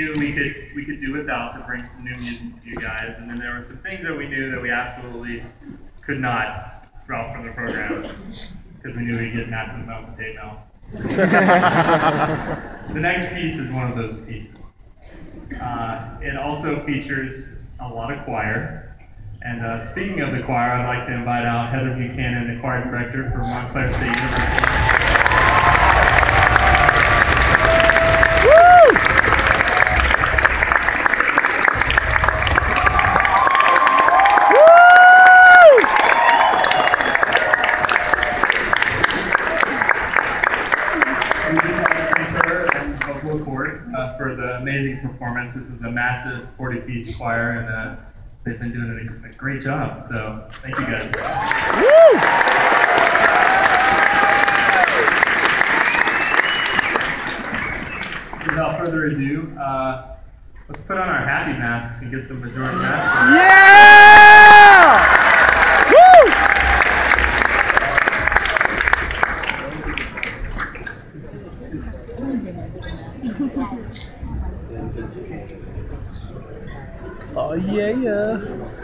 knew we could we could do without to bring some new music to you guys, and then there were some things that we knew that we absolutely could not drop from the program because we knew we'd get massive amounts of hate mail. the next piece is one of those pieces. Uh, it also features a lot of choir. And uh, speaking of the choir, I'd like to invite out Heather Buchanan, the choir director for Montclair State University. We just want to thank her and vocal accord uh, for the amazing performance. This is a massive 40-piece choir, and uh, they've been doing a, a great job. So thank you guys. Without further ado, uh, let's put on our happy masks and get some Majora's Mask. Yeah! Woo! Oh yeah, yeah.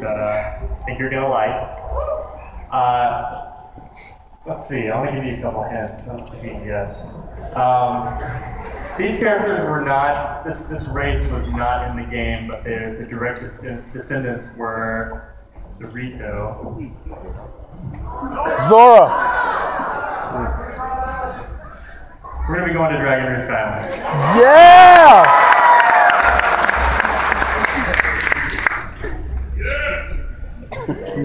That uh, I think you're gonna like. Uh, let's see, I'll give you a couple hints. Let's see if you can guess. Um, these characters were not. This this race was not in the game, but the the direct des- descendants were the Rito. Zora. We're gonna be going to Dragon Roost Island. Yeah.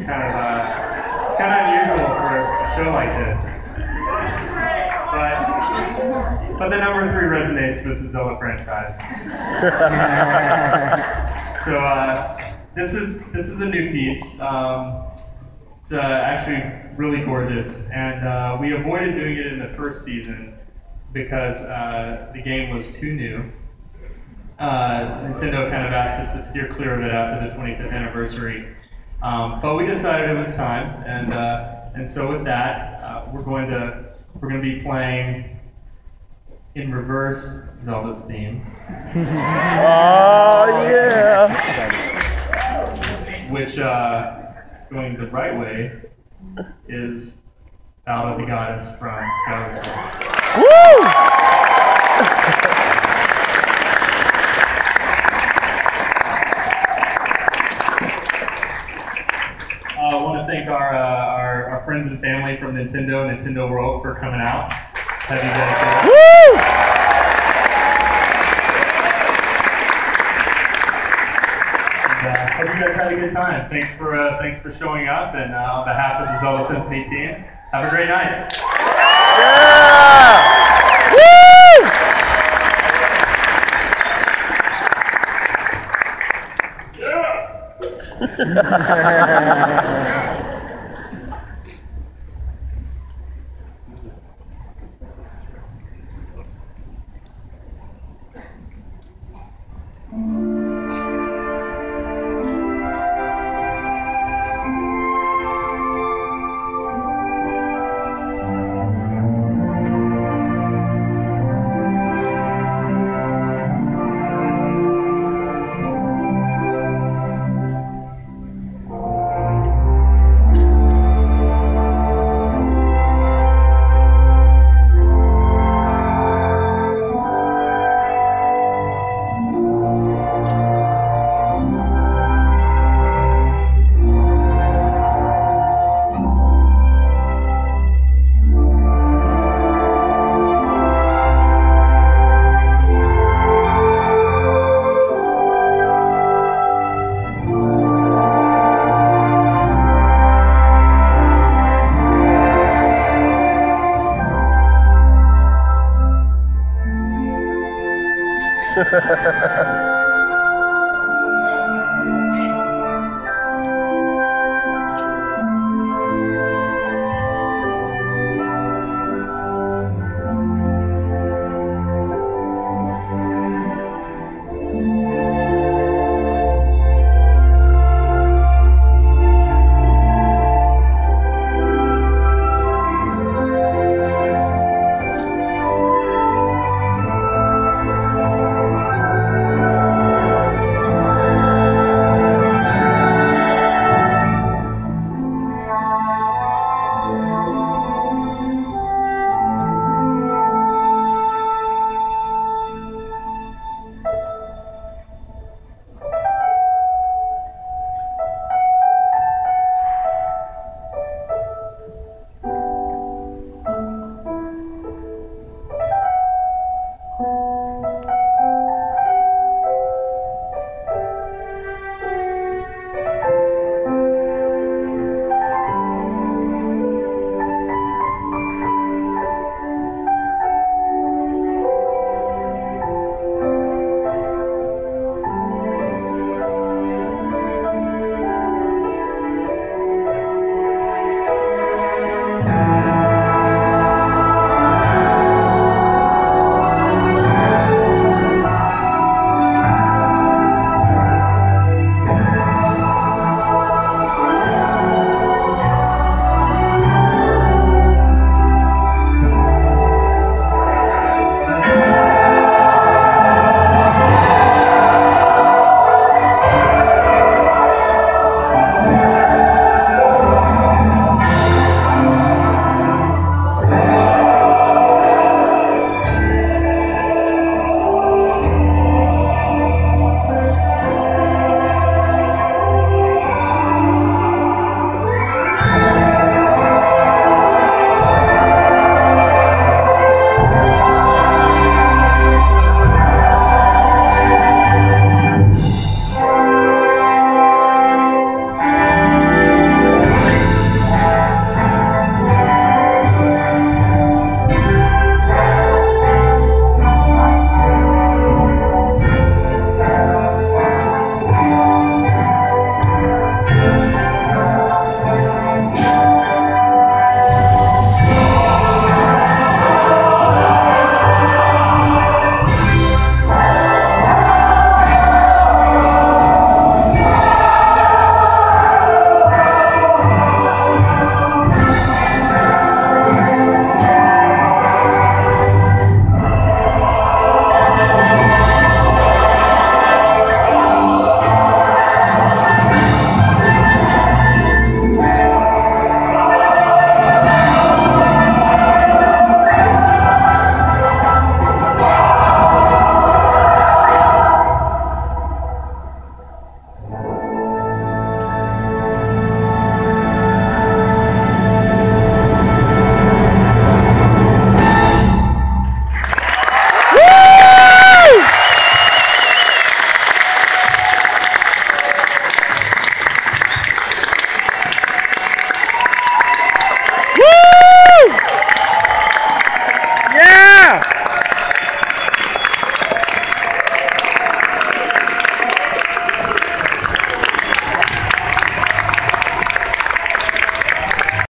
kind of uh, it's kind of unusual for a show like this. But but the number three resonates with the Zelda franchise. so uh, this is this is a new piece. Um, It's uh, actually really gorgeous, and uh, we avoided doing it in the first season because uh, the game was too new. Uh, Nintendo kind of asked us to steer clear of it after the 25th anniversary, um, but we decided it was time, and uh, and so with that, uh, we're going to we're going to be playing in reverse Zelda's theme, Oh, yeah. which uh, going the right way is of the Goddess from Skyward Sword. Woo! Uh, I want to thank our, uh, our our friends and family from Nintendo, Nintendo World, for coming out. Have you guys here? And, uh, hope you guys had a good time. Thanks for uh, thanks for showing up, and uh, on behalf of the Zelda Symphony team, have a great night. Yeah! Woo! Yeah!